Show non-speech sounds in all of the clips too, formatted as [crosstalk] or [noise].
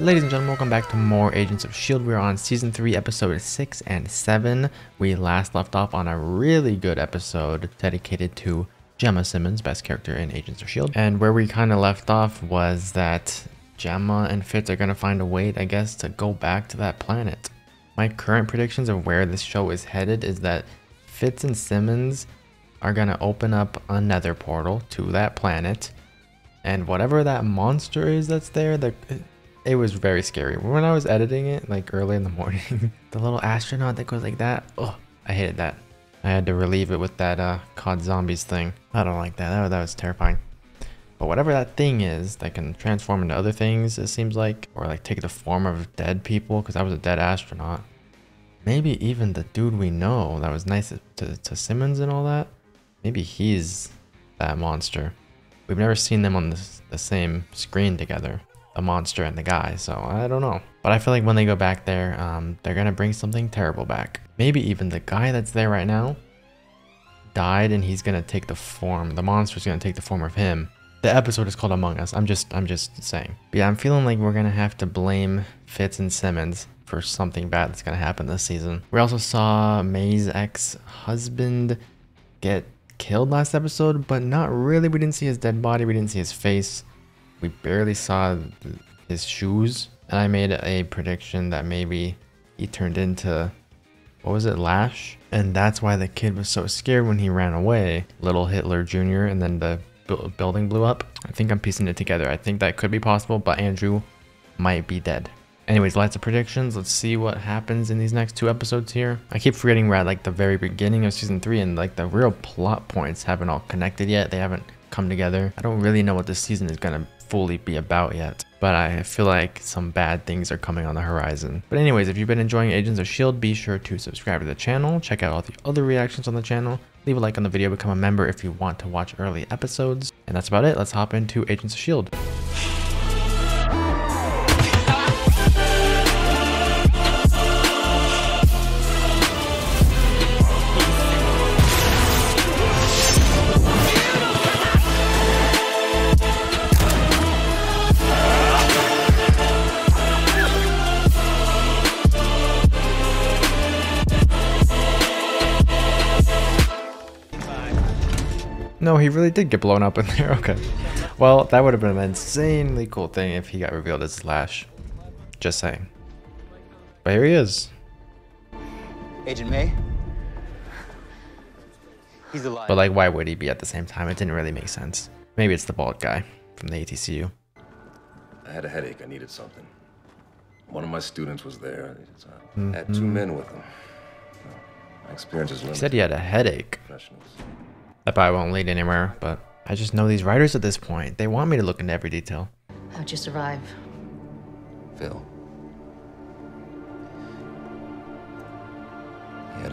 Ladies and gentlemen, welcome back to more Agents of S.H.I.E.L.D. We're on Season 3, Episode 6 and 7. We last left off on a really good episode dedicated to Jemma Simmons, best character in Agents of S.H.I.E.L.D. And where we kind of left off was that Gemma and Fitz are going to find a way, I guess, to go back to that planet. My current predictions of where this show is headed is that Fitz and Simmons are going to open up another portal to that planet. And whatever that monster is that's there, the it was very scary. When I was editing it, like early in the morning, [laughs] the little astronaut that goes like that, oh, I hated that. I had to relieve it with that uh, COD Zombies thing. I don't like that. that. That was terrifying. But whatever that thing is that can transform into other things, it seems like, or like take the form of dead people, because I was a dead astronaut. Maybe even the dude we know that was nice to, to Simmons and all that, maybe he's that monster. We've never seen them on the, the same screen together the monster and the guy, so I don't know. But I feel like when they go back there, um, they're gonna bring something terrible back. Maybe even the guy that's there right now died and he's gonna take the form, the monster's gonna take the form of him. The episode is called Among Us, I'm just, I'm just saying. But yeah, I'm feeling like we're gonna have to blame Fitz and Simmons for something bad that's gonna happen this season. We also saw May's ex-husband get killed last episode, but not really. We didn't see his dead body, we didn't see his face. We barely saw his shoes. And I made a prediction that maybe he turned into, what was it, Lash? And that's why the kid was so scared when he ran away. Little Hitler Jr. and then the building blew up. I think I'm piecing it together. I think that could be possible, but Andrew might be dead. Anyways, lots of predictions. Let's see what happens in these next two episodes here. I keep forgetting we're at like the very beginning of season three and like the real plot points haven't all connected yet. They haven't come together. I don't really know what this season is going to fully be about yet. But I feel like some bad things are coming on the horizon. But anyways, if you've been enjoying Agents of S.H.I.E.L.D., be sure to subscribe to the channel, check out all the other reactions on the channel, leave a like on the video, become a member if you want to watch early episodes. And that's about it. Let's hop into Agents of S.H.I.E.L.D. No, he really did get blown up in there. [laughs] Okay. Well, that would have been an insanely cool thing if he got revealed as Lash. Just saying. But here he is. Agent May? He's alive. But like, why would he be at the same time? It didn't really make sense. Maybe it's the bald guy from the ATCU. I had a headache. I needed something. One of my students was there. I mm -hmm. had two men with him. My experience is limited. He said he had a headache. That probably won't lead anywhere, but I just know these writers at this point. They want me to look into every detail. How'd you survive? Phil.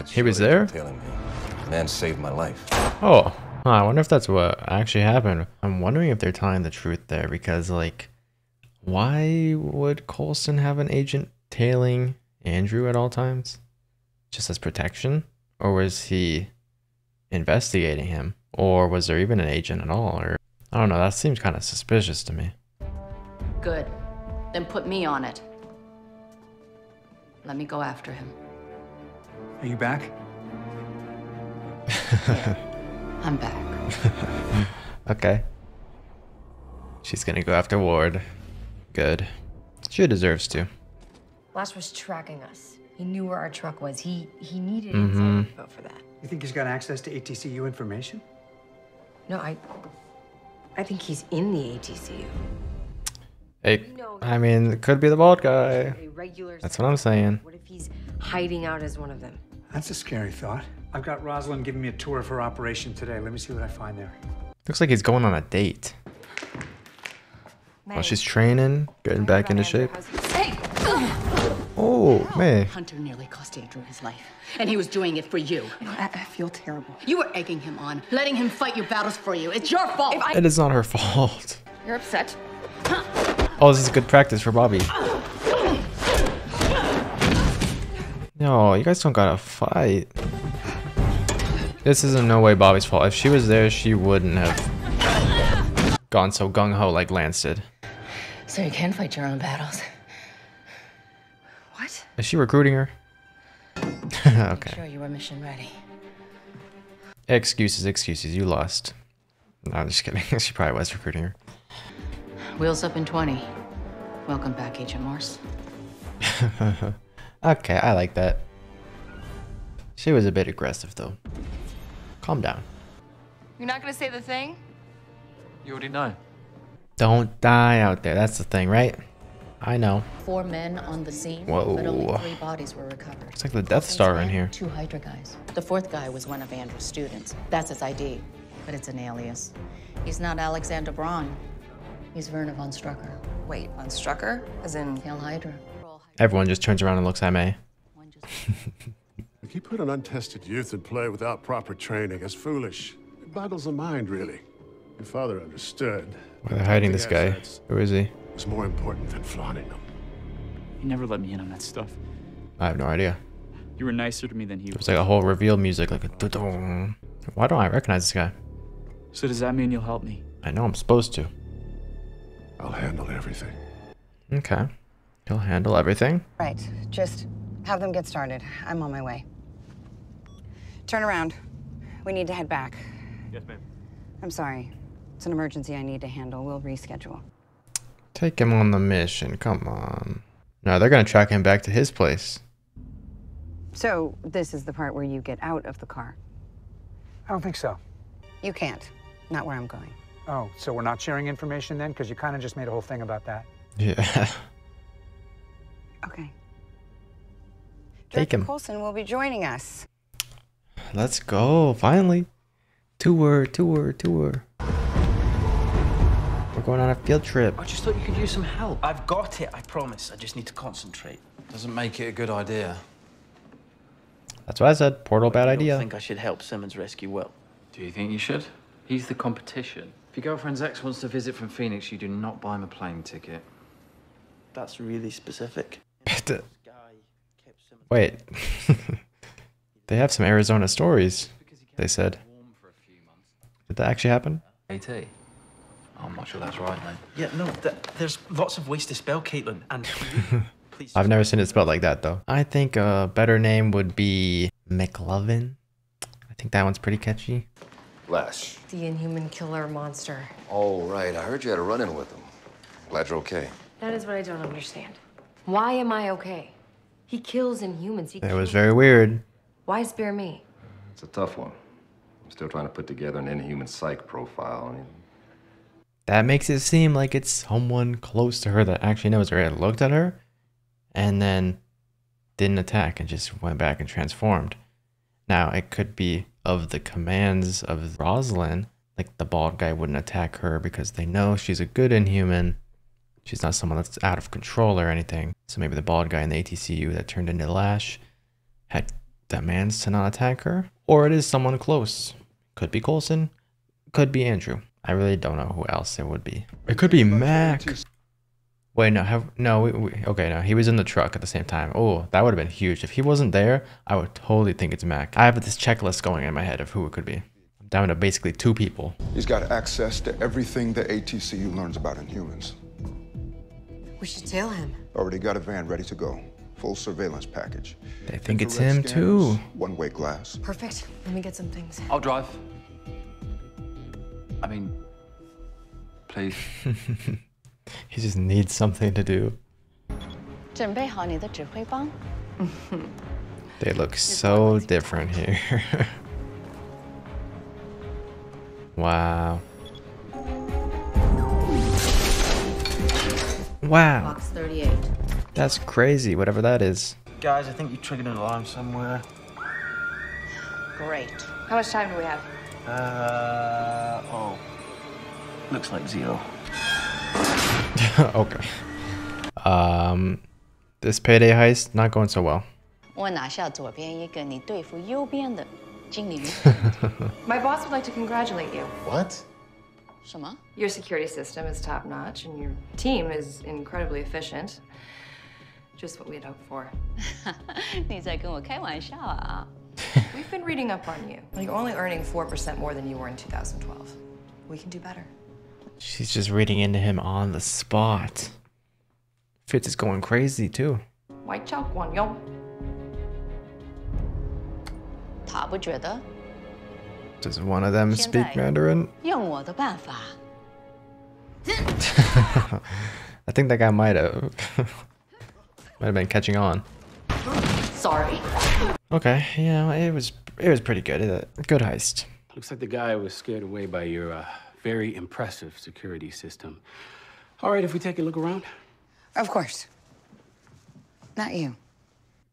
He, he was there? Me. The Man saved my life. Oh, I wonder if that's what actually happened. I'm wondering if they're telling the truth there because, like, why would Coulson have an agent tailing Andrew at all times? Just as protection? Or was he investigating him? Or was there even an agent at all? Or I don't know, that seems kind of suspicious to me. Good. Then put me on it. Let me go after him. Are you back? [laughs] yeah, I'm back. [laughs] okay. She's gonna go after Ward. Good. She deserves to. Lash was tracking us. He knew where our truck was. He he needed mm -hmm. info for that. You think he's got access to ATCU information? No, I... I think he's in the ATCU. Hey, I mean, it could be the bald guy. That's what I'm saying. What if he's hiding out as one of them? That's a scary thought. I've got Rosalind giving me a tour of her operation today. Let me see what I find there. Looks like he's going on a date. While she's training, getting back into shape. Hey! Oh, May. Hunter nearly cost Andrew his life, and he was doing it for you. I, I, feel terrible. You were egging him on, letting him fight your battles for you. It's your fault. I... It is not her fault. You're upset. Oh, this is good practice for Bobbi. No, you guys don't gotta fight. This is in no way Bobbi's fault. If she was there, she wouldn't have gone so gung-ho like Lance did. So you can fight your own battles. Is she recruiting her? [laughs] okay. Sure you were mission ready. Excuses, excuses. You lost. No, I'm just kidding. [laughs] she probably was recruiting her. Wheels up in 20. Welcome back, Agent Morse. [laughs] Okay, I like that. She was a bit aggressive though. Calm down. You're not gonna say the thing? You already know. Don't die out there. That's the thing, right? I know. Four men on the scene, Whoa. but only three bodies were recovered. It's like the Death Star in here. Two Hydra guys. The fourth guy was one of Andrew's students. That's his ID, but it's an alias. He's not Alexander Braun. He's Werner von Strucker. Wait, von Strucker? As in Hail Hydra. Everyone just turns around and looks at me. One just [laughs] put an untested youth in play without proper training is foolish. It boggles the mind, really. Your father understood. Why they're hiding this guy. Who is he? Was more important than flaunting them. He never let me in on that stuff. I have no idea. You were nicer to me than he was. It was. was like a whole reveal music, like a dun-dun. Why don't I recognize this guy? So does that mean you'll help me? I know I'm supposed to. I'll handle everything. Okay. He'll handle everything. Right. Just have them get started. I'm on my way. Turn around. We need to head back. Yes, ma'am. I'm sorry. It's an emergency I need to handle. We'll reschedule. Take him on the mission. Come on. No, they're gonna track him back to his place. So, this is the part where you get out of the car. I don't think so. You can't. Not where I'm going. Oh, so we're not sharing information then? Because you kind of just made a whole thing about that. Yeah. Okay. Take Director him. Coulson will be joining us. Let's go. Finally. Tour, tour, tour. We're going on a field trip. I just thought you could use some help. I've got it, I promise. I just need to concentrate. Doesn't make it a good idea. That's what I said. Portal, bad idea. I think I should help Simmons rescue Will. Do you think you should? He's the competition. If your girlfriend's ex wants to visit from Phoenix, you do not buy him a plane ticket. That's really specific. D- Guy kept Simmons Wait. [laughs] they have some Arizona stories, they said. Warm for a few months. Did that actually happen? AT. I'm not sure that's right, mate. Yeah, no, th- there's lots of ways to spell Caitlin, and [laughs] please. I've never seen it spelled like that, though. I think a better name would be McLovin. I think that one's pretty catchy. Lash. The inhuman killer monster. Oh, right. I heard you had a run-in with him. Glad you're okay. That is what I don't understand. Why am I okay? He kills inhumans. He It was very weird. Why spare me? It's a tough one. I'm still trying to put together an inhuman psych profile. I mean, That makes it seem like it's someone close to her that actually knows her. It looked at her and then didn't attack and just went back and transformed. Now, it could be of the commands of Rosalind. Like the bald guy wouldn't attack her because they know she's a good inhuman. She's not someone that's out of control or anything. So maybe the bald guy in the ATCU that turned into Lash had demands to not attack her. Or it is someone close. Could be Coulson, could be Andrew. I really don't know who else it would be. It could be Mac. Wait, no, have no. We, we, okay, no, he was in the truck at the same time. Oh, that would have been huge. If he wasn't there, I would totally think it's Mac. I have this checklist going in my head of who it could be. I'm down to basically two people. He's got access to everything the ATCU learns about inhumans. We should tail him. Already got a van ready to go. Full surveillance package. They think it's Infrared him too. One-way glass. Perfect. Let me get some things. I'll drive. I mean, please. [laughs] he just needs something to do. [laughs] they look so different here. [laughs] wow. Wow. That's crazy, whatever that is. Guys, I think you triggered an alarm somewhere. Great. How much time do we have? Uh, oh. Looks like zero. [laughs] okay. Um, this payday heist not going so well. [laughs] 我拿下左边一个，你对付右边的经理。 My boss would like to congratulate you. what? 什么？ Your security system is top notch, and your team is incredibly efficient. Just what we had hoped for. [laughs] 你在跟我开玩笑啊？ [laughs] We've been reading up on you. You're only earning 4% more than you were in 2012. We can do better. She's just reading into him on the spot. Fitz is going crazy too. 外交管用。他不觉得？ Does one of them speak 现在 Mandarin? 用[laughs] 我的办法。 I think that guy might have. [laughs] might have been catching on. Sorry. Okay, yeah, it was it was pretty good. A good heist. Looks like the guy was scared away by your uh, very impressive security system. All right, if we take a look around. Of course. Not you.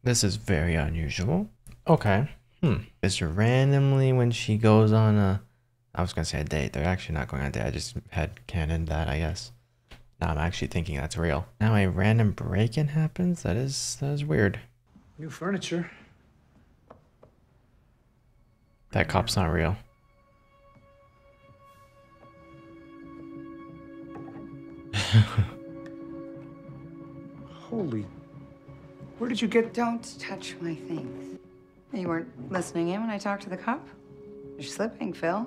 This is very unusual. Okay. Hmm. Just randomly when she goes on a I was gonna say a date. They're actually not going on a date. I just had canon that, I guess. Now I'm actually thinking that's real. Now a random break-in happens? That is that is weird. New furniture. That cop's not real. Holy. Where did you get. Don't touch my things. You weren't listening in when I talked to the cop? You're slipping, Phil.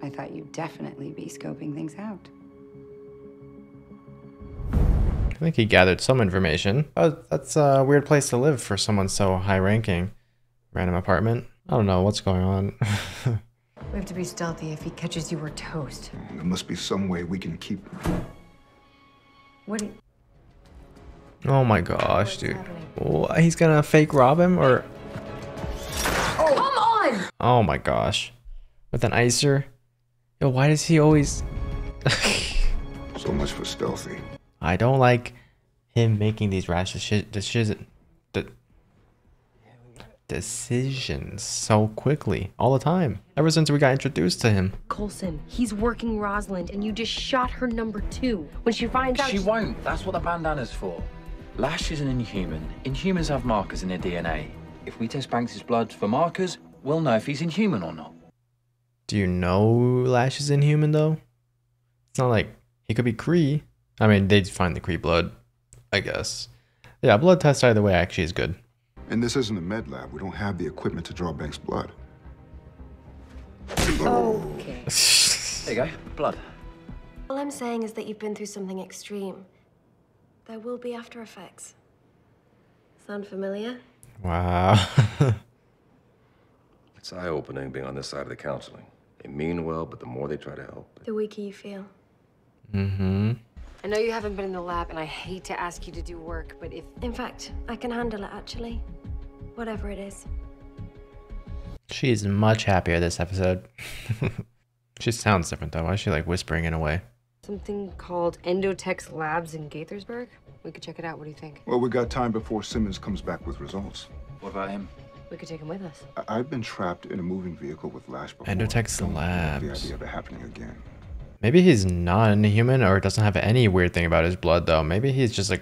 I thought you'd definitely be scoping things out. I think he gathered some information. Oh, that's a weird place to live for someone so high ranking. Random apartment. I don't know what's going on. [laughs] We have to be stealthy. If he catches you, we're toast. There must be some way we can keep. What do you... oh my gosh, dude. Wha- He's gonna fake rob him or Come on! Oh my gosh. With an icer? Yo, why does he always [laughs] So much for stealthy. I don't like him making these rash deci- decision de- decisions so quickly all the time. Ever since we got introduced to him. Coulson, he's working Rosalind, and you just shot her number two. When she finds out, She won't. That's what the bandana's for. Lash is an inhuman. Inhumans have markers in their DNA. If we test Banks' blood for markers, we'll know if he's inhuman or not. Do you know Lash is inhuman though? It's not like he could be Kree. I mean, they'd find the Kree blood, I guess. Yeah, blood test either way actually is good. And this isn't a med lab. We don't have the equipment to draw Banks' blood. Okay. [laughs] There you go. Blood. All I'm saying is that you've been through something extreme. There will be after effects. Sound familiar? Wow. [laughs] It's eye-opening being on this side of the counseling. They mean well, but the more they try to help, The weaker you feel. mm-hmm. I know you haven't been in the lab, and I hate to ask you to do work, but if. In fact, I can handle it actually. Whatever it is. She's much happier this episode. [laughs] she sounds different though. Why is she like whispering in a way? Something called Endotex Labs in Gaithersburg? We could check it out. What do you think? Well, we got time before Simmons comes back with results. What about him? We could take him with us. I- I've been trapped in a moving vehicle with Lash before. Endotex Don't The Labs. idea of it happening again. Maybe he's not a human or doesn't have any weird thing about his blood though. Maybe he's just a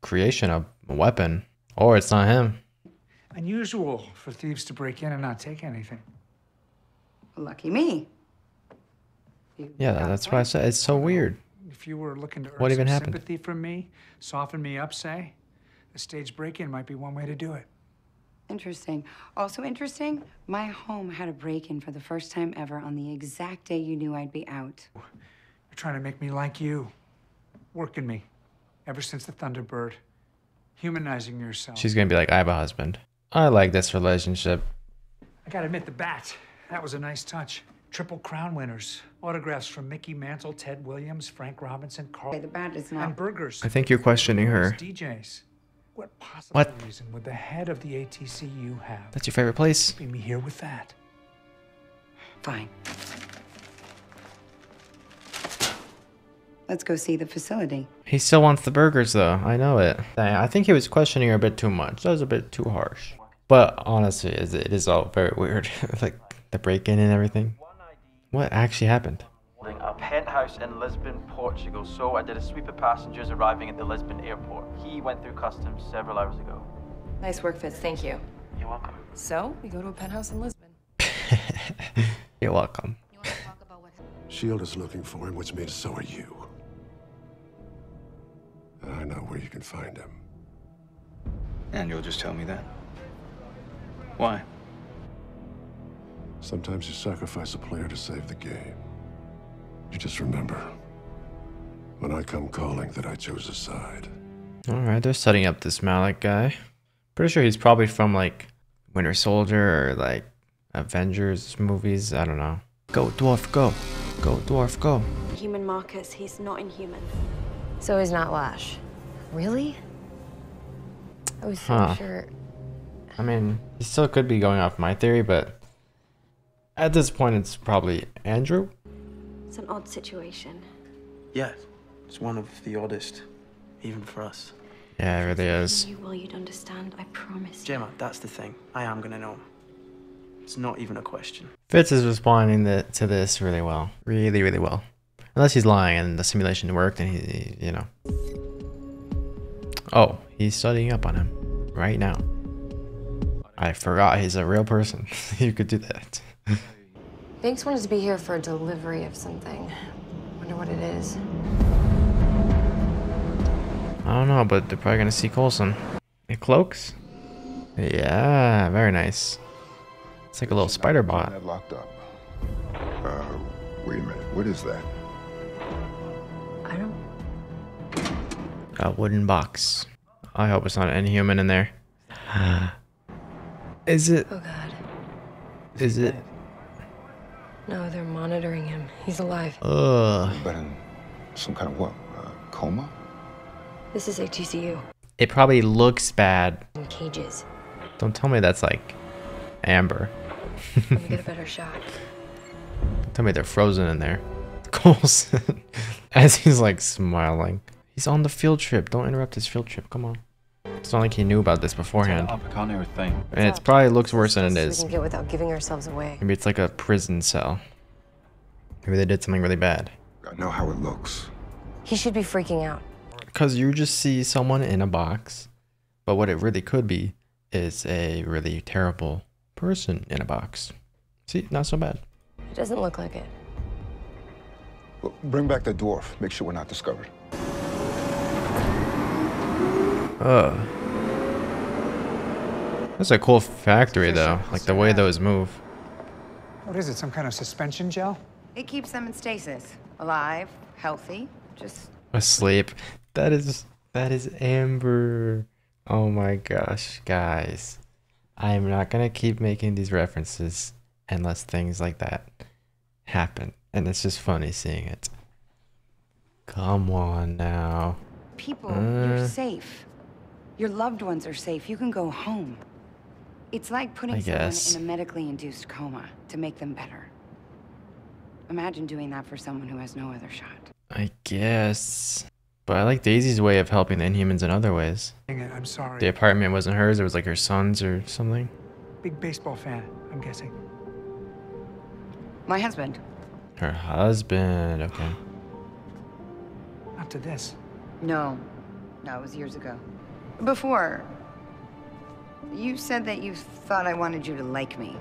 creation of a weapon. Or it's not him. Unusual for thieves to break in and not take anything. Lucky me. Yeah, that's what I said. It's so weird. If you were looking to earn What even some happened? sympathy from me, soften me up, say, a stage break-in might be one way to do it. Interesting. Also interesting, my home had a break-in for the first time ever on the exact day you knew I'd be out. You're trying to make me like you, working me, ever since the Thunderbird, humanizing yourself. She's gonna be like, I have a husband. I like this relationship. I gotta admit, the bat, that was a nice touch. Triple Crown winners, autographs from Mickey Mantle, Ted Williams, Frank Robinson, Carl. Okay, the bat is not. And burgers. I think you're questioning her. DJs. What possible What? reason would the head of the ATCU have? That's your favorite place? Keeping me here with that. Fine. Let's go see the facility. He still wants the burgers though. I know it. I think he was questioning her a bit too much. That was a bit too harsh. But honestly, it is- it is all very [laughs] weird. like the break-in and everything. What actually happened? A penthouse in Lisbon, Portugal. So I did a sweep of passengers arriving at the Lisbon airport. He went through customs several hours ago. Nice work, Fitz. Thank you. You're welcome. So, we go to a penthouse in Lisbon. [laughs] You're welcome. Shield is looking for him, which means so are you. And I know where you can find him. And you'll just tell me that? Why? Sometimes you sacrifice a player to save the game. You just remember, when I come calling, that I chose a side. Alright, they're setting up this Malick guy. Pretty sure he's probably from like Winter Soldier or like Avengers movies. I don't know. Go, dwarf, go. Go, dwarf, go. Human Marcus, he's not inhuman. So he's not Lash. Really? I was so Huh. sure. I mean, he still could be going off my theory, but at this point, it's probably Andrew. It's an odd situation. Yeah, it's one of the oddest, even for us. Yeah, it really is. You, well, you'd understand. I promise. you. Jemma, that's the thing. I am gonna know. It's not even a question. Fitz is responding to, to this really well. Really, really well. Unless he's lying and the simulation worked and he, he- you know. Oh, he's studying up on him right now. I forgot he's a real person. [laughs] you could do that. [laughs] Banks wanted to be here for a delivery of something. Wonder what it is. I don't know, but they're probably gonna see Coulson. It cloaks? Yeah, very nice. It's like a little spider bot. That locked up. Uh, wait a minute. What is that? I don't. A wooden box. I hope it's not an inhuman in there. [gasps] Is it? Oh God. Is it? No, they're monitoring him. He's alive. Ugh. But in some kind of what? Uh, coma? This is ATCU. It probably looks bad. In cages. Don't tell me that's like amber. Let me get a [laughs] better shot. Don't tell me they're frozen in there. [laughs] Coulson. [laughs] As he's like smiling. He's on the field trip. Don't interrupt his field trip. Come on. It's not like he knew about this beforehand. Up, I can't hear a thing. And it probably looks worse than it is. We can get without giving ourselves away. Maybe it's like a prison cell. Maybe they did something really bad. I know how it looks. He should be freaking out. Because you just see someone in a box. But what it really could be is a really terrible person in a box. See, not so bad. It doesn't look like it. Well, bring back the dwarf. Make sure we're not discovered. Ugh. That's a cool factory though. Like the way those move. What is it, some kind of suspension gel? It keeps them in stasis, alive, healthy, just Asleep. That is that is Amber. Oh my gosh, guys. I'm not gonna keep making these references unless things like that happen. And it's just funny seeing it. Come on now. people. Uh. You're safe. Your loved ones are safe. You can go home. It's like putting I someone in a medically induced coma to make them better. Imagine doing that for someone who has no other shot. I guess. But I like Daisy's way of helping the Inhumans in other ways. Dang it, I'm sorry. The apartment wasn't hers, it was like her son's or something. Big baseball fan, I'm guessing. My husband. Her husband, okay. Not to this. No. No, it was years ago. Before. You said that you thought I wanted you to like me.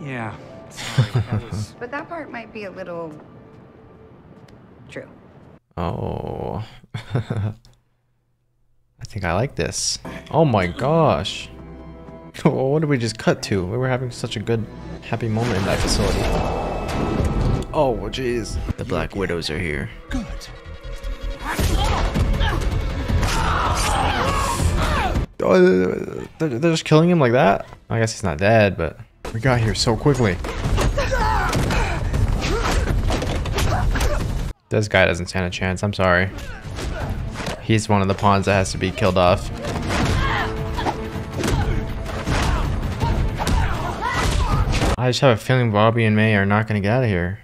Yeah. That was... [laughs] But that part might be a little true. Oh. [laughs] I think I like this. Oh my gosh. what did we just cut to? We were having such a good, happy moment in that facility. Oh, jeez. The Black Widows are here. Good. Oh, they're, just killing him like that? I guess he's not dead, but we got here so quickly. This guy doesn't stand a chance, I'm sorry. He's one of the pawns that has to be killed off. I just have a feeling Bobbi and May are not going to get out of here.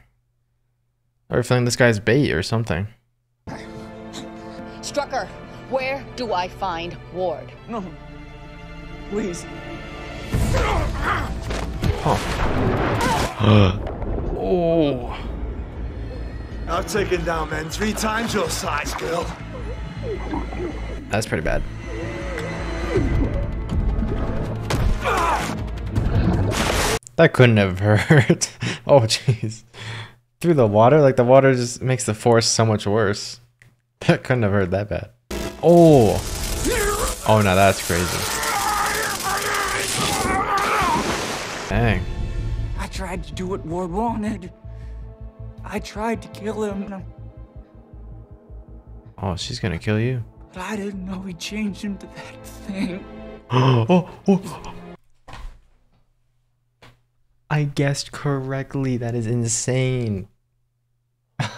I have a feeling this guy's bait or something. Do I find Ward? No. Please. [gasps] oh. I've taken down men three times your size, girl. That's pretty bad. That couldn't have [laughs] hurt. oh, jeez. Through the water? Like, the water just makes the force so much worse. That couldn't have hurt that bad. Oh! Oh, no, that's crazy. Dang. I tried to do what Ward wanted. I tried to kill him. Oh, she's gonna kill you. But I didn't know he changed into that thing. [gasps] oh, oh. I guessed correctly. That is insane. [laughs]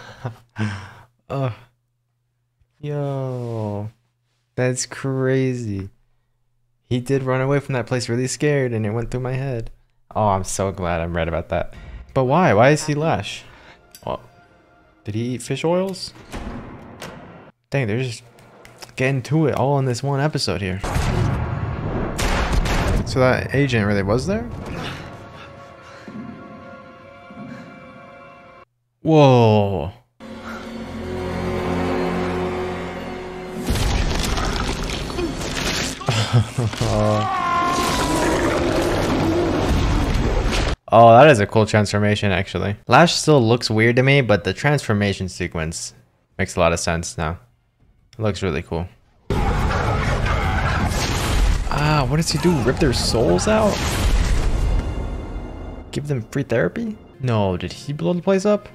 Ugh. Yo. That's crazy. He did run away from that place really scared and it went through my head. Oh, I'm so glad I'm right about that. But why? Why is he Lash? Oh, did he eat fish oils? Dang, they're just getting to it all in this one episode here. So that agent really was there? Whoa. [laughs] oh, that is a cool transformation, actually. Lash still looks weird to me, but the transformation sequence makes a lot of sense now. It looks really cool. Ah, what does he do? Rip their souls out? Give them free therapy? No, did he blow the place up?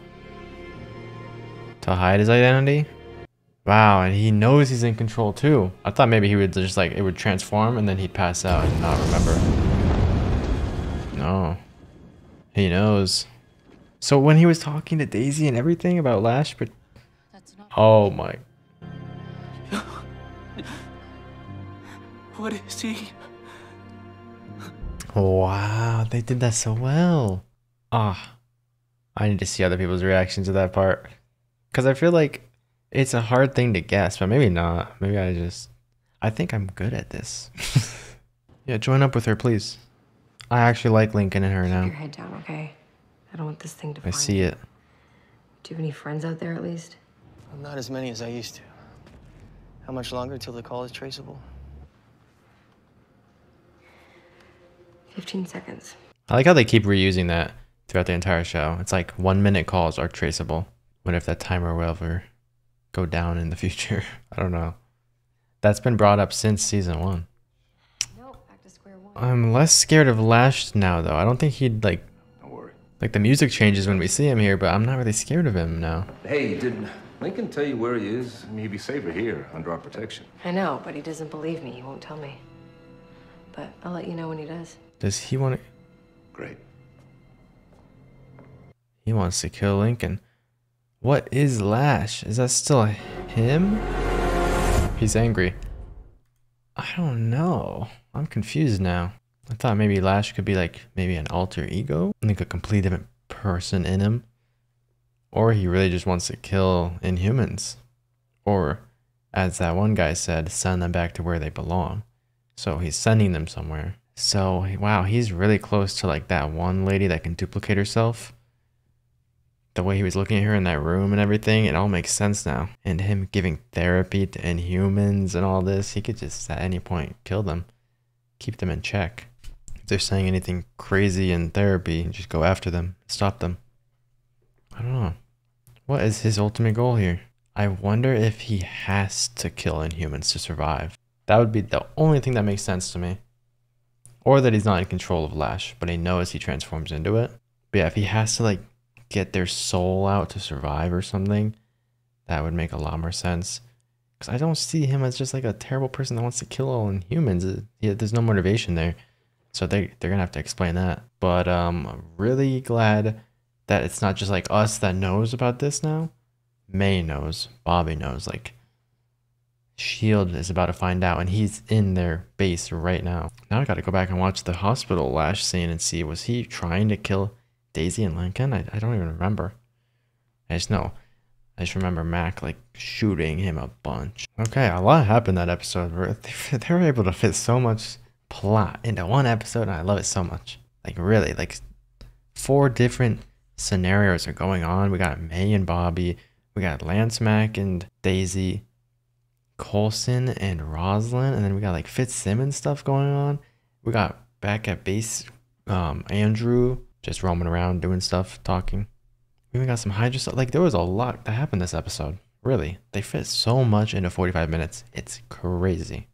To hide his identity? Wow, and he knows he's in control too. I thought maybe he would just like, it would transform and then he'd pass out and not remember. No. He knows. So when he was talking to Daisy and everything about Lash, but... Oh my... What is he? Wow, they did that so well. Ah, I need to see other people's reactions to that part. Because I feel like it's a hard thing to guess, but maybe not. Maybe I just... I think I'm good at this. [laughs] yeah, join up with her, please. I actually like Lincoln and her now. Keep your head down, okay? I don't want this thing to I find see you. it. Do you have any friends out there at least? Not as many as I used to. How much longer till the call is traceable? 15 seconds. I like how they keep reusing that throughout the entire show. It's like one minute calls are traceable. What if that timer will ever go down in the [laughs] future? I don't know. That's been brought up since season one. I'm less scared of Lash now, though. I don't think he'd like. Don't worry. Like the music changes when we see him here, but I'm not really scared of him now. Hey, did Lincoln tell you where he is? I mean, he'd be safer here, under our protection. I know, but he doesn't believe me. He won't tell me. But I'll let you know when he does. Does he want to? Great. He wants to kill Lincoln. What is Lash? Is that still him? He's angry. I don't know. I'm confused now. I thought maybe Lash could be like maybe an alter ego, like a completely different person in him. Or he really just wants to kill Inhumans. Or, as that one guy said, send them back to where they belong. So he's sending them somewhere. So, wow, he's really close to like that one lady that can duplicate herself. The way he was looking at her in that room and everything, it all makes sense now. And him giving therapy to Inhumans and all this, he could just at any point kill them, keep them in check. If they're saying anything crazy in therapy, just go after them, stop them. I don't know. What is his ultimate goal here? I wonder if he has to kill Inhumans to survive. That would be the only thing that makes sense to me. Or that he's not in control of Lash, but he knows he transforms into it. But yeah, if he has to like get their soul out to survive or something, that would make a lot more sense. Because I don't see him as just like a terrible person that wants to kill all Inhumans. Yeah, there's no motivation there. So they, they're going to have to explain that. But um, I'm really glad that it's not just like us that knows about this now. May knows, Bobbi knows, like Shield is about to find out and he's in their base right now. Now I gotta go back and watch the hospital lash scene and see was he trying to kill Daisy and Lincoln? I, I don't even remember. I just know. I just remember Mac like shooting him a bunch. Okay, a lot happened that episode. [laughs] They, were able to fit so much plot into one episode and I love it so much. Like really, like four different scenarios are going on. We got May and Bobbi. We got Lance Mac and Daisy. Coulson and Rosalind, and then we got like Fitzsimmons stuff going on. We got back at base, um, Andrew just roaming around doing stuff, talking. We even got some Hydra stuff. Like there was a lot that happened this episode. Really, they fit so much into 45 minutes. It's crazy,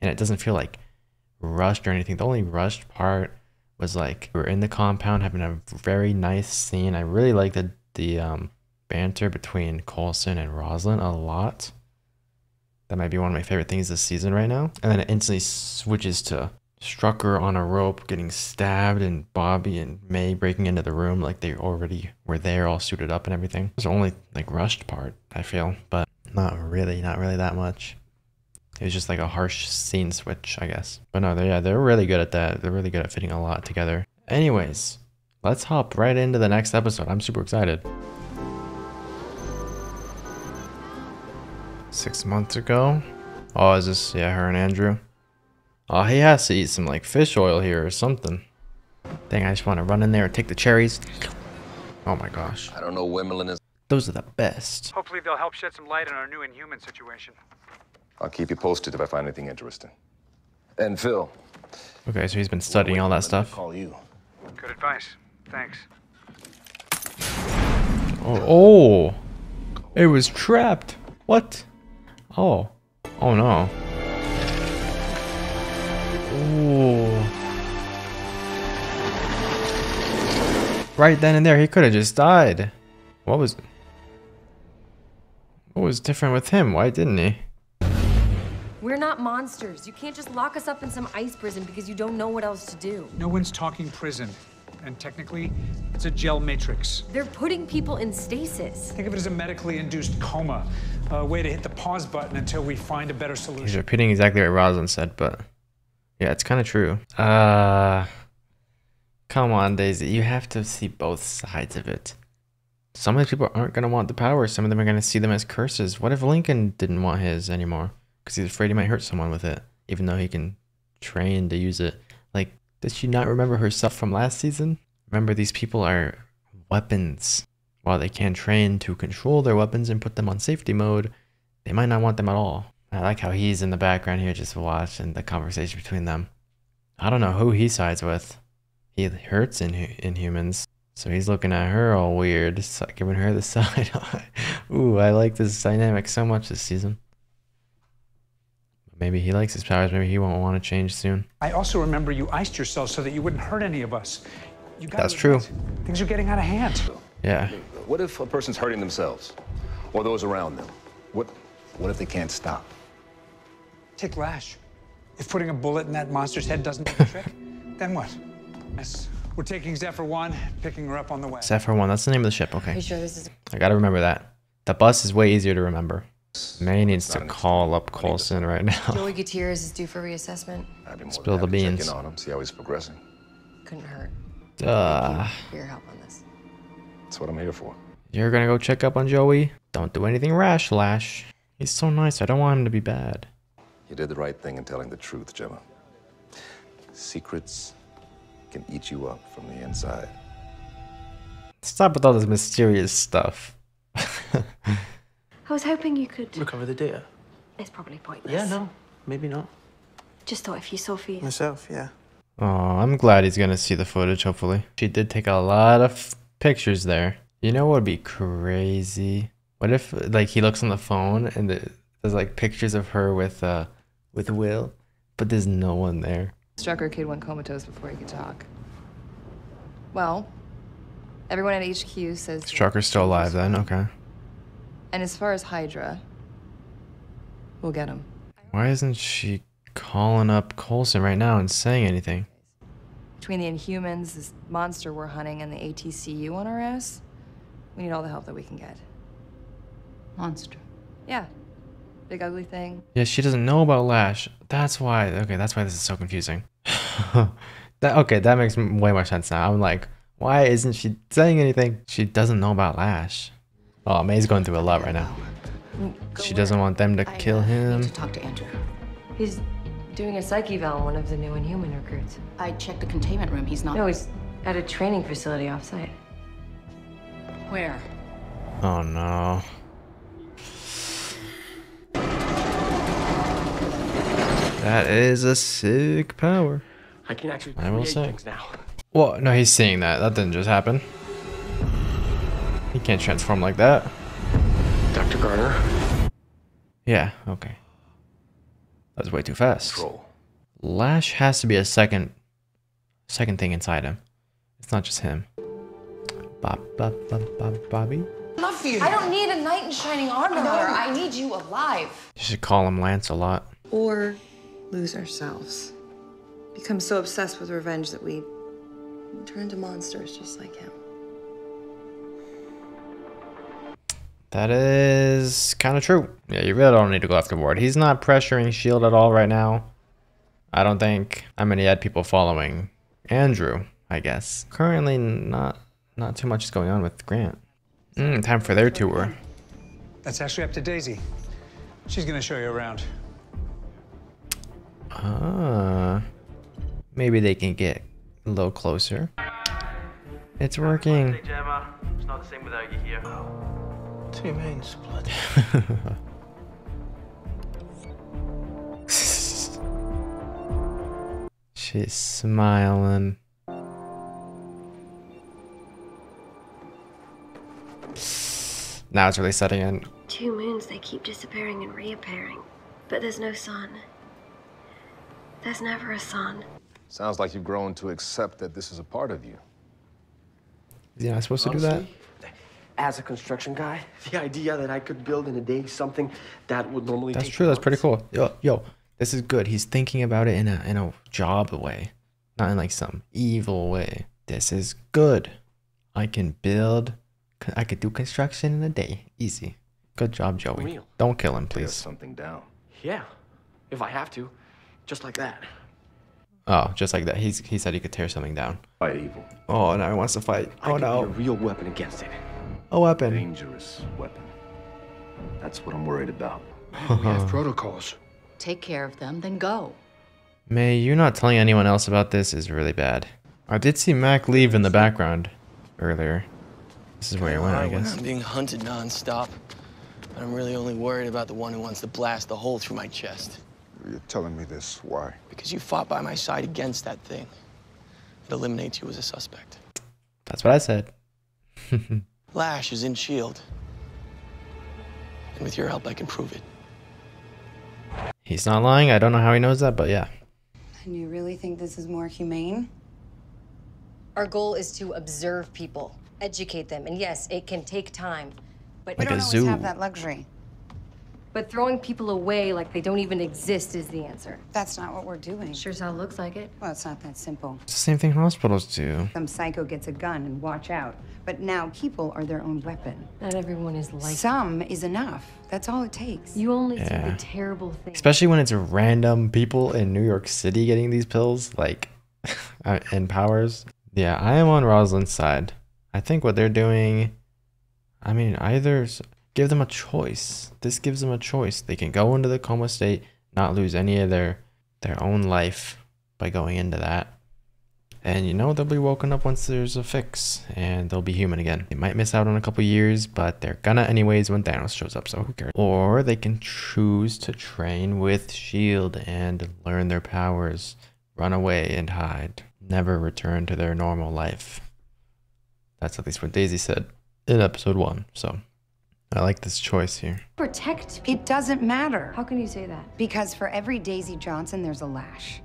and it doesn't feel like rushed or anything. The only rushed part was like we are in the compound having a very nice scene. I really like the the um, banter between Coulson and Rosalind a lot That might be one of my favorite things this season right now. And then it instantly switches to Strucker on a rope getting stabbed and Bobbi and May breaking into the room like they already were there all suited up and everything. It was only like rushed part, I feel, but not really, not really that much. It was just like a harsh scene switch, I guess. But no, they're, yeah, they're really good at that. They're really good at fitting a lot together. Anyways, let's hop right into the next episode. I'm super excited. Six months ago. Oh, is this, yeah, her and Andrew? Oh, he has to eat some like fish oil here or something. Dang, I just want to run in there and take the cherries. Oh my gosh. I don't know Wimbledon is. Those are the best. Hopefully they'll help shed some light on our new Inhuman situation. I'll keep you posted if I find anything interesting. And Phil. Okay, so he's been studying all that stuff. Call you. Good advice. Thanks. Oh, oh, it was trapped. What? Oh, oh no. Ooh. Right then and there, he could have just died. What was... What was different with him? Why didn't he? We're not monsters. You can't just lock us up in some ice prison because you don't know what else to do. No one's talking prison. And technically, it's a gel matrix. They're putting people in stasis. Think of it as a medically induced coma. A way to hit the pause button until we find a better solution. He's solution. repeating exactly what Rosalind said, but... Yeah, it's kind of true. Uh... Come on, Daisy. You have to see both sides of it. Some of the people aren't going to want the power. Some of them are going to see them as curses. What if Lincoln didn't want his anymore? Because he's afraid he might hurt someone with it, even though he can train to use it. Like, does she not remember herself from last season? Remember, these people are weapons. While they can train to control their weapons and put them on safety mode, they might not want them at all. I like how he's in the background here just watching the conversation between them. I don't know who he sides with. He hurts in in humans. So he's looking at her all weird, like giving her the [laughs] side eye. Ooh, I like this dynamic so much this season. Maybe he likes his powers. Maybe he won't want to change soon. I also remember you iced yourself so that you wouldn't hurt any of us. You gotta That's true. admit, Things are getting out of hand. Yeah. What if a person's hurting themselves or those around them? What what if they can't stop? Take Lash. If putting a bullet in that monster's head doesn't do the trick, [laughs] then what? Yes. We're taking Zephyr 1, picking her up on the way. Zephyr 1, that's the name of the ship. Are Okay. you sure this is I gotta remember that. The bus is way easier to remember. May needs to call up Coulson right now. Joey Gutierrez is due for reassessment? I'd be more Spill than the happy to beans. Check in on him, see how he's progressing. Couldn't hurt. Duh. For your help on this. That's what I'm here for. You're gonna go check up on Joey? Don't do anything rash, Lash. He's so nice. I don't want him to be bad. You did the right thing in telling the truth, Jemma. Secrets can eat you up from the inside. Stop with all this mysterious stuff. [laughs] I was hoping you could. Recover the data? It's probably pointless. Yeah, no, maybe not. Just thought if you saw for Myself, yeah. Oh, I'm glad he's gonna see the footage, hopefully. She did take a lot of pictures there. You know what would be crazy? What if, like, he looks on the phone and the, there's, like, pictures of her with, uh, with Will, but there's no one there. Strucker kid went comatose before he could talk. Well, everyone at HQ says. Strucker's still alive then? Okay. And as far as Hydra, we'll get him. Why isn't she calling up Coulson right now and saying anything? Between the Inhumans, this monster we're hunting, and the ATCU on our ass, we need all the help that we can get. Monster. Yeah. Big ugly thing. Yeah, she doesn't know about Lash. That's why. Okay, that's why this is so confusing. [laughs] that okay, that makes way more sense now. I'm like, why isn't she saying anything? She doesn't know about Lash. Oh, May's going through a lot right now. She doesn't want them to uh, kill him. Talk to Andrew. He's doing a psyche eval on one of the new Inhuman recruits. I checked the containment room. He's not. No, he's at a training facility offsite. Where? Oh no. That is a sick power. I can actually I will create say. things now. Well, no, he's seeing that. That didn't just happen. He can't transform like that. Dr. Garner. Yeah, okay. That was way too fast. Lash has to be a second second thing inside him. It's not just him. Bob, Bob, Bob, Bob, Bobbi? Love you. I don't need a knight in shining armor. I need you alive. You should call him Lance a lot. Or lose ourselves. Become so obsessed with revenge that we turn into monsters just like him. That is kind of true. Yeah, you really don't need to go after Ward. He's not pressuring Shield at all right now. I don't think. I mean, he had people following Andrew, I guess. Currently, not not too much is going on with Grant. Mm, time for their tour. That's actually up to Daisy. She's gonna show you around. Ah, maybe they can get a little closer. It's working. Jemma. It's not the same without you here. Two mains, blood. [laughs] She's smiling. Now it's really setting in. Two moons, they keep disappearing and reappearing. But there's no sun. There's never a sun. Sounds like you've grown to accept that this is a part of you. Is he not supposed to do that? As a construction guy, [laughs] the idea that I could build in a day something that would normally That's take true. That's pretty cool. Yo, yo, this is good. He's thinking about it in a in a job way, not in like some evil way. This is good. I can build. I could do construction in a day, easy. Good job, Joey. Real. Don't kill him, Tear please. something down. Yeah, if I have to, just like that. Oh, just like that. He's he said he could tear something down. Fight evil. Oh, now he wants to fight. I Oh could be a no, real weapon against it. a weapon. Dangerous weapon. That's what I'm worried about. [laughs] We have protocols. Take care of them, then go. May you not telling anyone else about this is really bad. I did see Mac leave in the background earlier. This is where he went, I guess. I'm being hunted nonstop, but I'm really only worried about the one who wants to blast the hole through my chest. You're telling me this. Why? Because you fought by my side against that thing. It eliminates you as a suspect. That's what I said. [laughs] Lash is in Shield. And with your help, I can prove it. He's not lying. I don't know how he knows that, but yeah. And you really think this is more humane? Our goal is to observe people, educate them, and yes, it can take time. But Like we don't zoo. always have that luxury. But throwing people away like they don't even exist is the answer. That's not what we're doing. Sure as hell looks like it. Well, it's not that simple. It's the same thing hospitals do. Some psycho gets a gun and watch out. But now people are their own weapon. Not everyone is like Some is enough. That's all it takes. You only see the terrible things. Especially when it's random people in New York City getting these pills, like, [laughs] uh, and powers. Yeah, I am on Rosalind's side. I think what they're doing, I mean, either s- give them a choice. This gives them a choice. They can go into the coma state, not lose any of their their own life by going into that. And you know they'll be woken up once there's a fix, and they'll be human again. They might miss out on a couple years, but they're gonna anyways when Thanos shows up. So who cares? Or they can choose to train with Shield and learn their powers, run away and hide, never return to their normal life. That's at least what Daisy said in episode one. So I like this choice here. Protect It doesn't matter. How can you say that? Because for every Daisy Johnson, there's a Lash.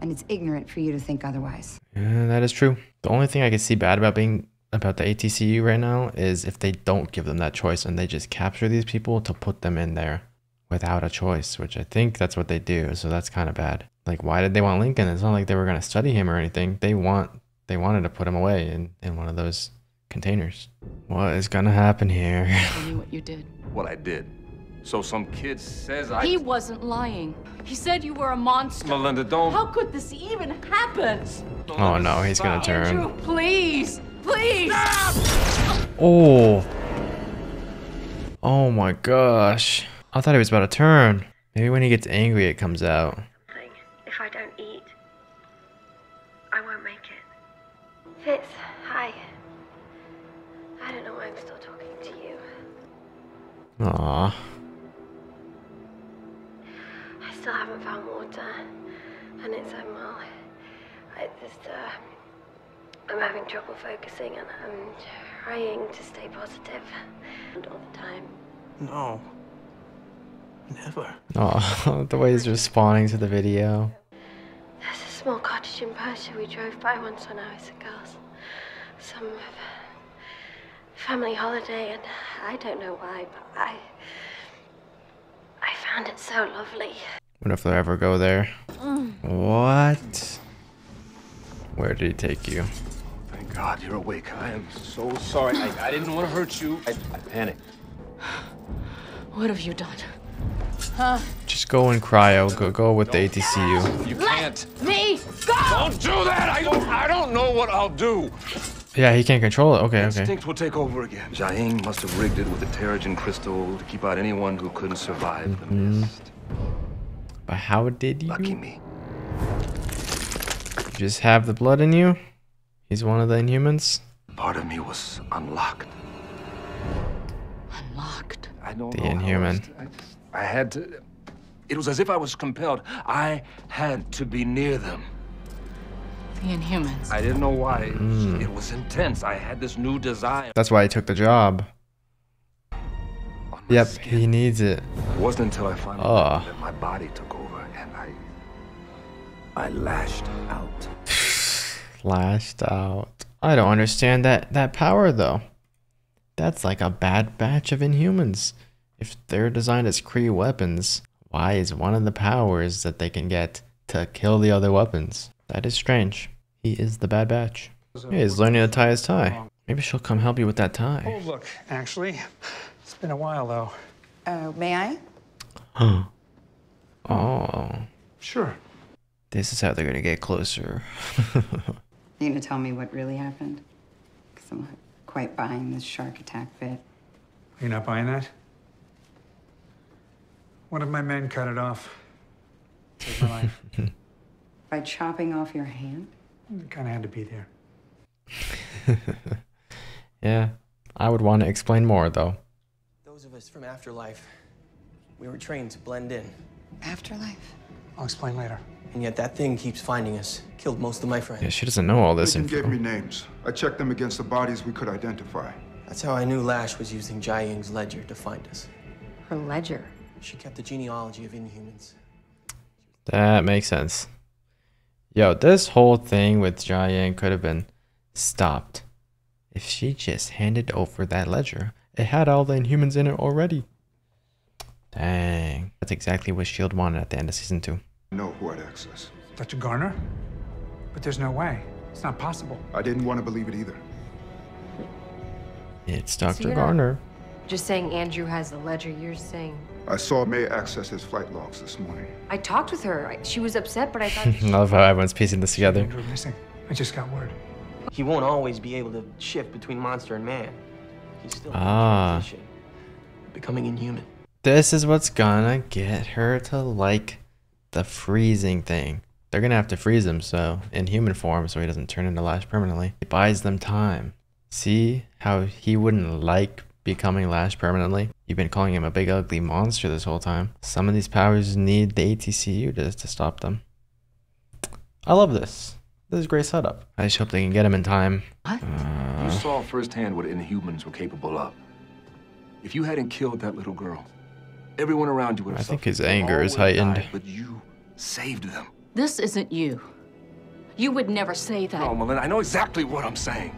And it's ignorant for you to think otherwise. Yeah, that is true. The only thing I can see bad about being about the ATCU right now is if they don't give them that choice and they just capture these people to put them in there without a choice, which I think that's what they do. So that's kind of bad. Like, why did they want Lincoln? It's not like they were gonna study him or anything. They want they wanted to put him away in in one of those containers. What is gonna happen here? Tell [laughs] me what you did. What I did. So some kid says I. He wasn't lying. He said you were a monster. Melinda, don't. How could this even happen? Oh no, he's gonna turn. Andrew, please, please. Oh. Oh my gosh. I thought he was about to turn. Maybe when he gets angry, it comes out. Aw. I still haven't found water, and it's um, well, I just uh, I'm having trouble focusing, and I'm trying to stay positive all the time. No. Never. Oh, [laughs] the way he's responding to the video. There's a small cottage in Persia we drove by once when I was a girl. Some of family holiday, and I don't know why, but I. I found it so lovely. What if they ever go there? Mm. What? Where did he take you? Thank God you're awake. I am so sorry. I, I didn't want to hurt you. I, I panicked. What have you done? Huh? Just go and cryo. Go go with the ATCU. You can't. Let Me go! Don't do that. I don't. I don't know what I'll do. Yeah, he can't control it. Okay, okay. Instinct will take over again. Jiaying must have rigged it with the Terrigen crystal to keep out anyone who couldn't survive the Mm. mist. But how did you? Lucky me. You just have the blood in you? He's one of the Inhumans? Part of me was unlocked. Unlocked. I don't The know. Inhuman. else to- I, just, I had to. It was as if I was compelled. I had to be near them. The Inhumans. I didn't know why. Mm. It was intense. I had this new desire. That's why he took the job. Yep, he needs it. It wasn't until I finally Oh. that my body took over and I. I lashed out. [sighs] Lashed out. I don't understand that that power though. That's like a bad batch of Inhumans. If they're designed as Kree weapons, why is one of the powers that they can get to kill the other weapons? That is strange. He is the bad batch. Yeah, he's learning to tie his tie. Maybe she'll come help you with that tie. Oh, look, actually, it's been a while though. Uh, may I? Huh. Oh. Sure. This is how they're gonna get closer. [laughs] You gonna tell me what really happened? Because I'm not quite buying this shark attack bit. You're not buying that? One of my men cut it off. Saved my life. [laughs] By chopping off your hand? Kind of had to be there. [laughs] yeah. I would want to explain more though. Those of us from Afterlife, we were trained to blend in. Afterlife? I'll explain later. And yet that thing keeps finding us. Killed most of my friends. Yeah, she doesn't know all this They info. gave me names. I checked them against the bodies we could identify. That's how I knew Lash was using Jiaying's ledger to find us. Her ledger. She kept the genealogy of Inhumans. That makes sense. Yo, this whole thing with Jiaying could have been stopped if she just handed over that ledger. It had all the Inhumans in it already. Dang. That's exactly what S.H.I.E.L.D. Wanted at the end of season two. know who had access. Dr. Garner? But there's no way. It's not possible. I didn't want to believe it either. It's Dr. you're Garner. Just saying Andrew has the ledger. You're saying I saw May access his flight logs this morning. I talked with her. I- She was upset, but I thought [laughs] I love how everyone's piecing this together. Andrew missing. I just got word. He won't always be able to shift between monster and man. He's still in Ah. transition, becoming inhuman. This is what's gonna get her to like the freezing thing. They're gonna have to freeze him so in human form so he doesn't turn into Lash permanently. It buys them time. See how he wouldn't like becoming Lash permanently? You've been calling him a big ugly monster this whole time. Some of these powers need the ATCU to, to stop them. I love this. This is a great setup. I just hope they can get him in time. You Uh, saw firsthand what Inhumans were capable of. If you hadn't killed that little girl, everyone around you would have I think his anger is heightened. died, But you saved them. This isn't you. You would never say that. No, Melinda, I know exactly what I'm saying.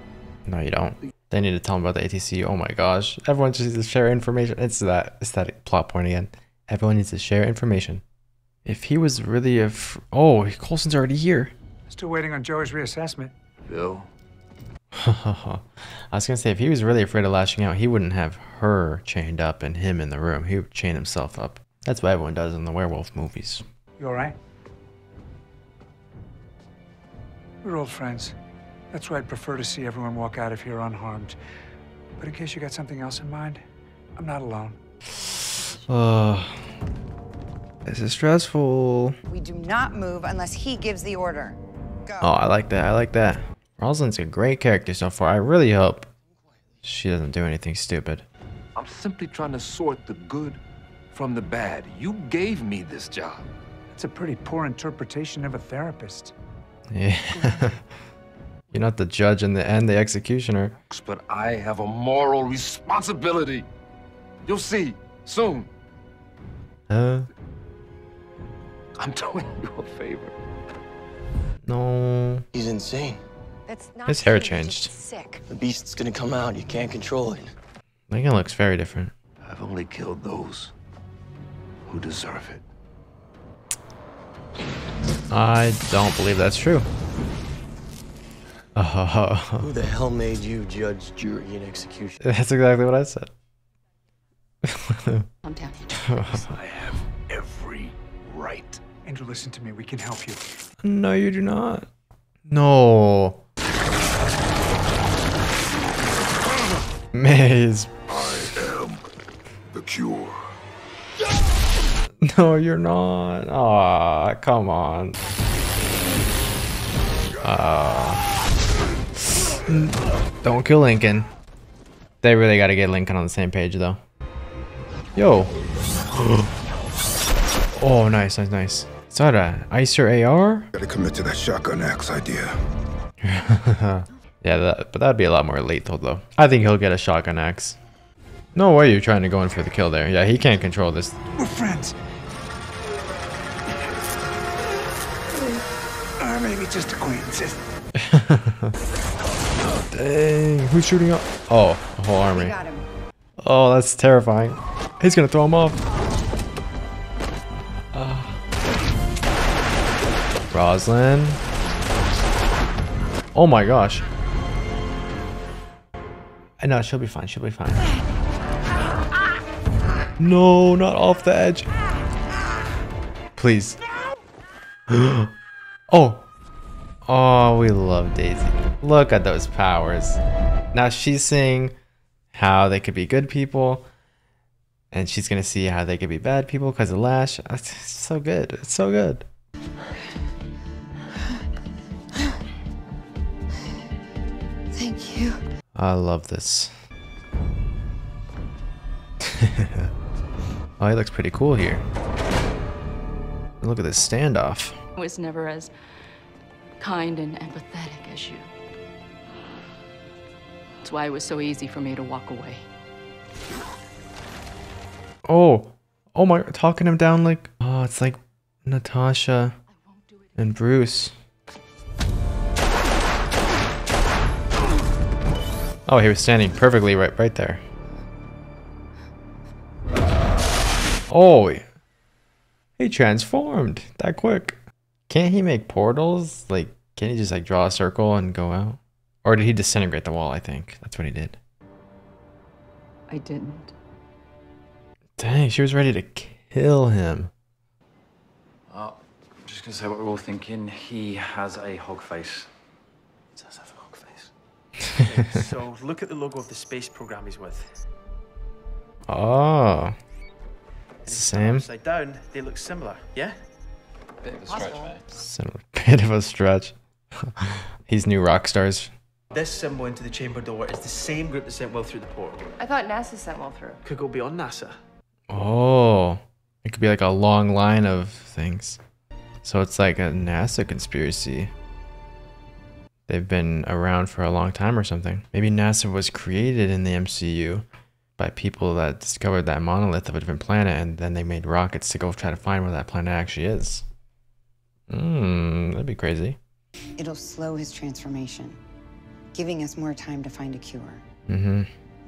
No, you don't. They need to tell him about the ATC. Oh my gosh. Everyone just needs to share information. It's that it's that plot point again. Everyone needs to share information. If he was really a f- oh, Coulson's already here. Still waiting on Joey's reassessment. Phil, [laughs] I was gonna say if he was really afraid of lashing out, he wouldn't have her chained up and him in the room. He would chain himself up. That's what everyone does in the werewolf movies. You all right? We're old friends. That's why I'd prefer to see everyone walk out of here unharmed. But in case you got something else in mind, I'm not alone. Uh, this is stressful. We do not move unless he gives the order. Oh, I like that. I like that. Rosalind's a great character so far. I really hope she doesn't do anything stupid. I'm simply trying to sort the good from the bad. You gave me this job. It's a pretty poor interpretation of a therapist. Yeah. [laughs] You're not the judge and the and the executioner. But I have a moral responsibility. You'll see soon. Huh? I'm doing you a favor. No. He's insane. That's not His hair true. Changed. Sick. The beast's gonna come out. You can't control it. Lincoln looks very different. I've only killed those who deserve it. I don't believe that's true. Oh, Who the hell made you judge, jury, and execution? that's exactly what I said. Calm down, [laughs] I have every right. Andrew, listen to me. We can help you. No, you do not. No. Maze. I am the cure. No, you're not. Aw, come on. Uh, don't kill Lincoln. They really gotta get Lincoln on the same page, though. Yo. [gasps] oh, nice, nice, nice. Is that a Icer AR? Gotta commit to that shotgun axe idea. [laughs] yeah, that, but that'd be a lot more lethal, though. I think he'll get a shotgun axe. No way you're trying to go in for the kill there. Yeah, he can't control this. We're friends. Or maybe just acquaintances. [laughs] Dang, who's shooting up? Oh, a whole army. Oh, that's terrifying. He's gonna throw him off. Ah. Rosalind. Oh my gosh. Uh, I know she'll be fine. She'll be fine. No, not off the edge. Please. [gasps] oh. Oh, we love Daisy. Look at those powers. Now she's seeing how they could be good people, and she's gonna see how they could be bad people because of Lash. [laughs] It's so good. It's so good. Thank you. I love this. [laughs] oh, he looks pretty cool here. Look at this standoff. I was never as kind and empathetic as you. That's why it was so easy for me to walk away. Oh, oh my, talking him down like, oh, it's like Natasha and Bruce. Oh, he was standing perfectly right, right there. Oh, he- he transformed that quick. Can't he make portals? Like, can he just like draw a circle and go out? Or did he disintegrate the wall? I think that's what he did. I didn't. Dang, she was ready to kill him. Oh, I'm just gonna say what we're all thinking. He has a hog face. Does have a hog face. [laughs] so look at the logo of the space program he's with. Oh, it's the same. Upside down, they look similar, yeah? Bit of a stretch, mate. Similar [laughs] bit of a stretch. [laughs] He's new rock stars. This symbol into the chamber door is the same group that sent Will through the portal. I thought NASA sent Will through. Could go beyond NASA. Oh, it could be like a long line of things. So it's like a NASA conspiracy. They've been around for a long time or something. Maybe NASA was created in the MCU by people that discovered that monolith of a different planet and then they made rockets to go try to find where that planet actually is. Hmm, that'd be crazy. It'll slow his transformation, giving us more time to find a cure. Mm-hmm.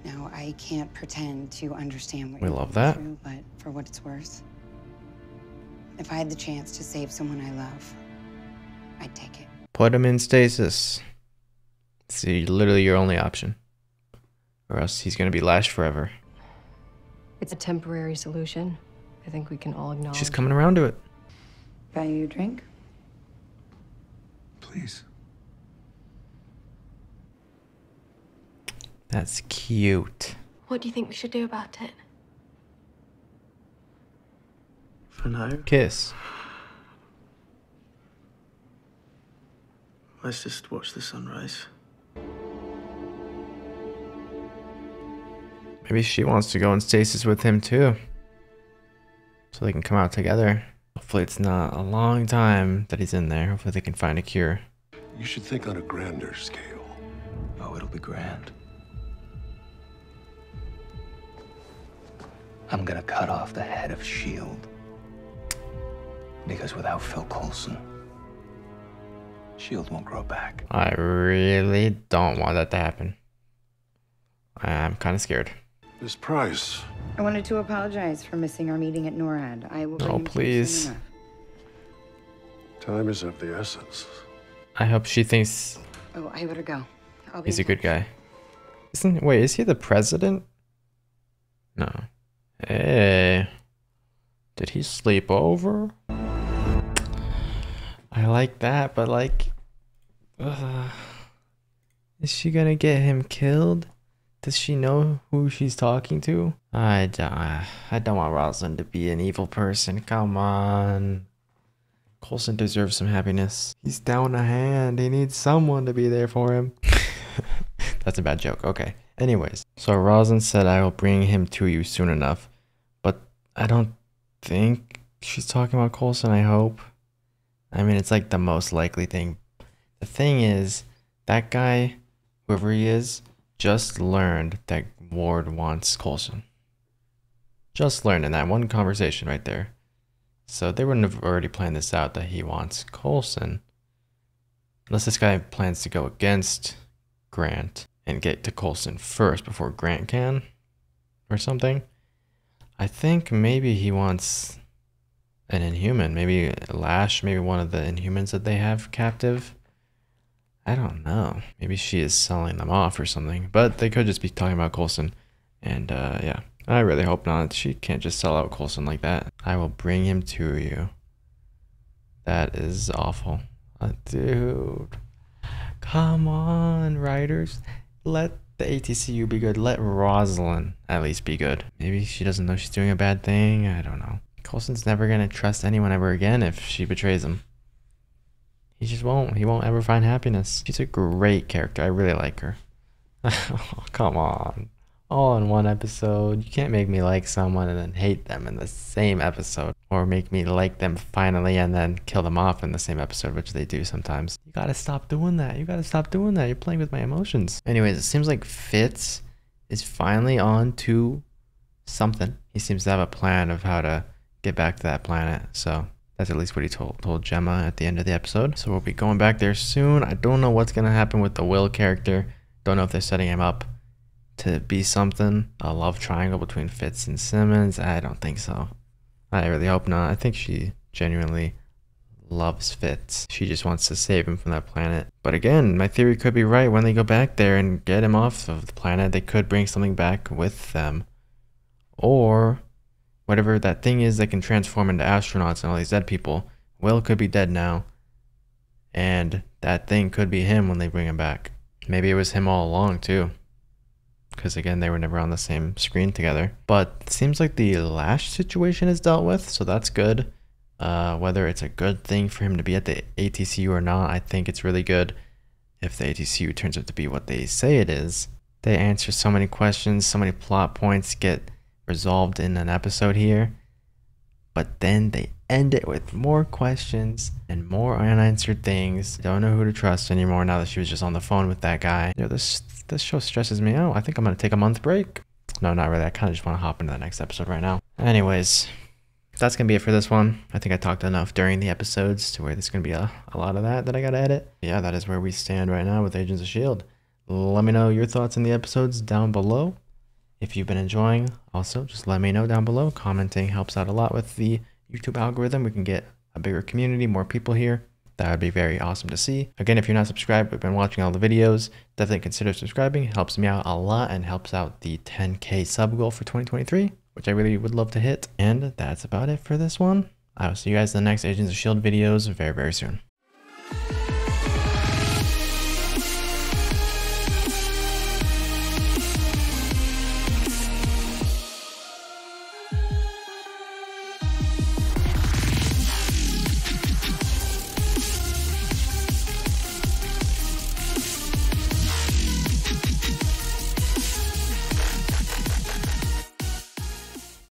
Now, I can't pretend to understand what We you're love that. through, but for what it's worth, if I had the chance to save someone I love, I'd take it. Put him in stasis. See, literally your only option. Or else he's gonna be lashed forever. It's a temporary solution. I think we can all acknowledge. She's coming around to it. Value your drink? Please. That's cute. What do you think we should do about it? For now, Kiss. let's just watch the sunrise. Maybe she wants to go in stasis with him too. So they can come out together. Hopefully it's not a long time that he's in there. Hopefully they can find a cure. You should think on a grander scale. Oh, it'll be grand. I'm gonna cut off the head of S.H.I.E.L.D. Because without Phil Coulson, shield won't grow back. I really don't want that to happen. I'm kind of scared. This Price. I wanted to apologize for missing our meeting at NORAD. I will bring Oh, him to you soon please. Time is of the essence. I hope she thinks Oh, I better go. I'll be he's a good guy. Isn't wait, is he the president? No. Hey. Did he sleep over? I like that, but like uh, is she gonna get him killed? Does she know who she's talking to? I don't, I don't want Rosalind to be an evil person. Come on. Coulson deserves some happiness. He's down a hand. He needs someone to be there for him. [laughs] That's a bad joke. Okay. Anyways, so Rosalind said I will bring him to you soon enough. But I don't think she's talking about Coulson, I hope. I mean, it's like the most likely thing. The thing is, that guy, whoever he is, just learned that Ward wants Coulson. Just learned in that one conversation right there. So they wouldn't have already planned this out that he wants Coulson. Unless this guy plans to go against Grant and get to Coulson first before Grant can or something. I think maybe he wants an inhuman, maybe Lash, maybe one of the inhumans that they have captive. I don't know. Maybe she is selling them off or something. But they could just be talking about Coulson. And uh, yeah, I really hope not. She can't just sell out Coulson like that. I will bring him to you. That is awful. Uh, dude. Come on, writers. Let the ATCU be good. Let Rosalind at least be good. Maybe she doesn't know she's doing a bad thing. I don't know. Coulson's never going to trust anyone ever again if she betrays him. He just won't. He won't ever find happiness. She's a great character. I really like her. [laughs] oh, come on. All in one episode. You can't make me like someone and then hate them in the same episode. Or make me like them finally and then kill them off in the same episode, which they do sometimes. You gotta stop doing that. You gotta stop doing that. You're playing with my emotions. Anyways, it seems like Fitz is finally on to something. He seems to have a plan of how to get back to that planet. So that's at least what he told told Jemma at the end of the episode. So we'll be going back there soon. I don't know what's gonna happen with the Will character. Don't know if they're setting him up to be something. A love triangle between Fitz and Simmons. I don't think so. I really hope not. I think she genuinely loves Fitz. She just wants to save him from that planet. But again, my theory could be right. When they go back there and get him off of the planet, they could bring something back with them. Or whatever that thing is that can transform into astronauts and all these dead people. Will could be dead now. And that thing could be him when they bring him back. Maybe it was him all along too. Because again, they were never on the same screen together. But seems like the Lash situation is dealt with, so that's good. Uh, whether it's a good thing for him to be at the ATCU or not, I think it's really good. If the ATCU turns out to be what they say it is, they answer so many questions, so many plot points get resolved in an episode here. But then they end it with more questions and more unanswered things. Don't know who to trust anymore now that she was just on the phone with that guy. You know, this this show stresses me out. I think I'm gonna take a month break. No, not really. I kind of just want to hop into the next episode right now. Anyways, that's gonna be it for this one. I think I talked enough during the episodes to where there's gonna be a, a lot of that that I gotta edit. Yeah, that is where we stand right now with Agents of Shield. Let me know your thoughts in the episodes down below. If you've been enjoying, also just let me know down below. Commenting helps out a lot with the YouTube algorithm. We can get a bigger community, more people here. That would be very awesome to see. Again, if you're not subscribed but been watching all the videos, definitely consider subscribing. It helps me out a lot and helps out the 10k sub goal for 2023, which I really would love to hit. And that's about it for this one. I will see you guys in the next Agents of S.H.I.E.L.D. videos very, very soon.